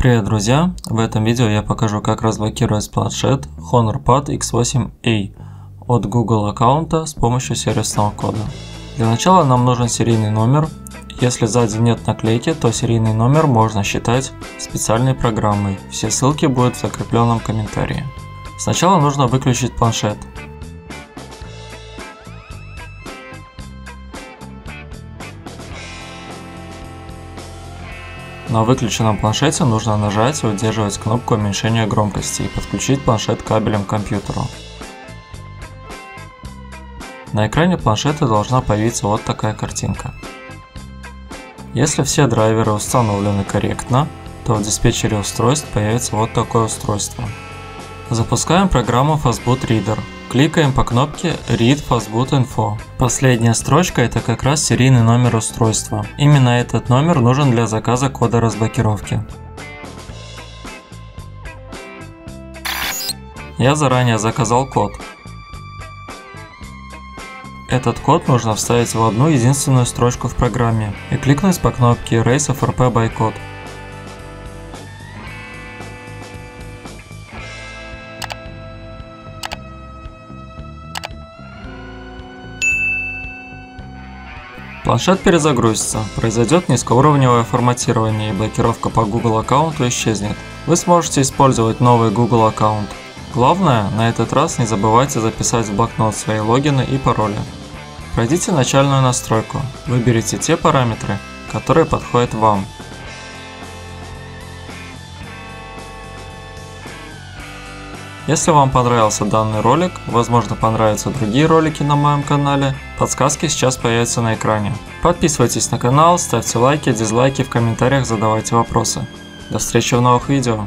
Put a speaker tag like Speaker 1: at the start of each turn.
Speaker 1: Привет, друзья! В этом видео я покажу, как разблокировать планшет Honor Pad X8A от Google аккаунта с помощью сервисного кода. Для начала нам нужен серийный номер. Если сзади нет наклейки, то серийный номер можно считать специальной программой. Все ссылки будут в закрепленном комментарии. Сначала нужно выключить планшет. На выключенном планшете нужно нажать и удерживать кнопку уменьшения громкости и подключить планшет кабелем к компьютеру. На экране планшета должна появиться вот такая картинка. Если все драйверы установлены корректно, то в диспетчере устройств появится вот такое устройство. Запускаем программу Fastboot Reader. Кликаем по кнопке Read Fastboot Info. Последняя строчка это как раз серийный номер устройства. Именно этот номер нужен для заказа кода разблокировки. Я заранее заказал код. Этот код нужно вставить в одну единственную строчку в программе и кликнуть по кнопке Erase FRP by Code. Планшет перезагрузится, произойдет низкоуровневое форматирование и блокировка по Google аккаунту исчезнет. Вы сможете использовать новый Google аккаунт. Главное, на этот раз не забывайте записать в блокнот свои логины и пароли. Пройдите начальную настройку, выберите те параметры, которые подходят вам. Если вам понравился данный ролик, возможно понравятся другие ролики на моем канале, подсказки сейчас появятся на экране. Подписывайтесь на канал, ставьте лайки, дизлайки, в комментариях задавайте вопросы. До встречи в новых видео.